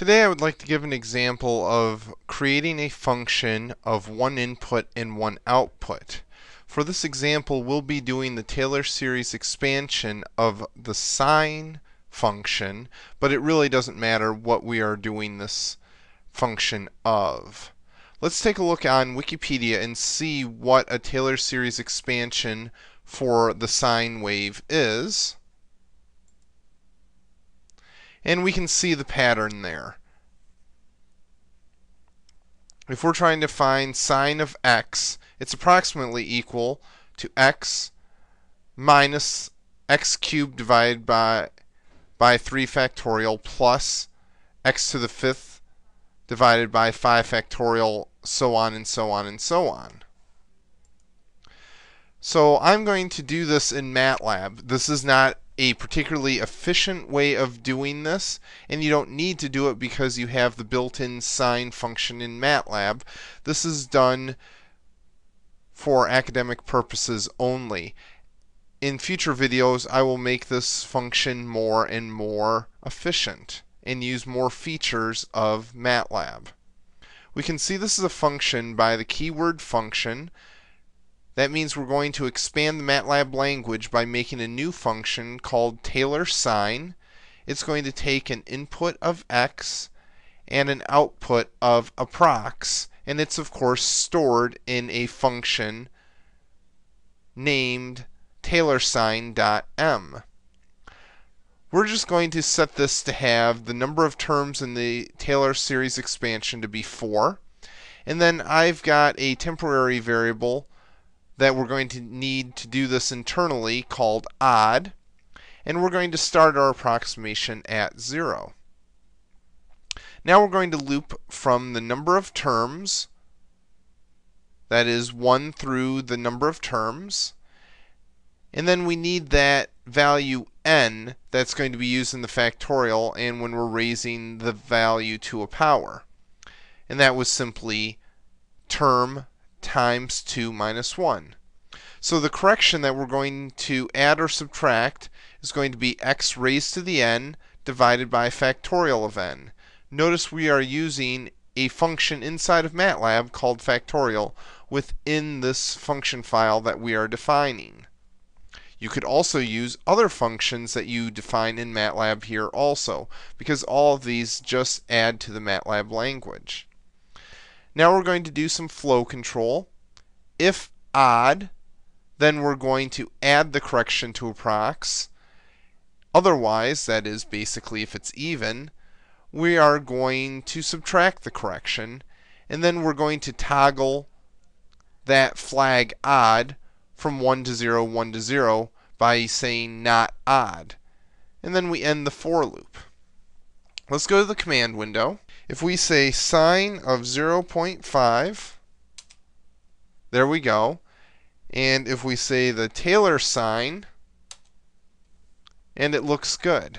Today I would like to give an example of creating a function of one input and one output. For this example we'll be doing the Taylor series expansion of the sine function, but it really doesn't matter what we are doing this function of. Let's take a look on Wikipedia and see what a Taylor series expansion for the sine wave is and we can see the pattern there. If we're trying to find sine of x, it's approximately equal to x minus x cubed divided by by 3 factorial plus x to the fifth divided by 5 factorial, so on and so on and so on. So I'm going to do this in MATLAB. This is not a particularly efficient way of doing this, and you don't need to do it because you have the built-in sine function in MATLAB. This is done for academic purposes only. In future videos, I will make this function more and more efficient and use more features of MATLAB. We can see this is a function by the keyword function that means we're going to expand the MATLAB language by making a new function called Taylor sine. It's going to take an input of x and an output of approx, and it's of course stored in a function named taylorsine.m. We're just going to set this to have the number of terms in the Taylor series expansion to be 4. And then I've got a temporary variable that we're going to need to do this internally called odd. And we're going to start our approximation at 0. Now we're going to loop from the number of terms, that is 1 through the number of terms, and then we need that value n that's going to be used in the factorial and when we're raising the value to a power. And that was simply term times 2 minus 1. So the correction that we're going to add or subtract is going to be x raised to the n divided by factorial of n. Notice we are using a function inside of MATLAB called factorial within this function file that we are defining. You could also use other functions that you define in MATLAB here also, because all of these just add to the MATLAB language. Now we're going to do some flow control. If odd, then we're going to add the correction to approx. Otherwise, that is basically if it's even, we are going to subtract the correction, and then we're going to toggle that flag odd from 1 to 0, 1 to 0 by saying not odd. And then we end the for loop. Let's go to the command window. If we say sine of 0.5, there we go. And if we say the Taylor sine, and it looks good.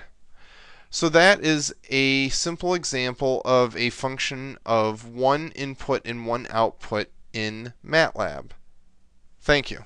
So that is a simple example of a function of one input and one output in MATLAB. Thank you.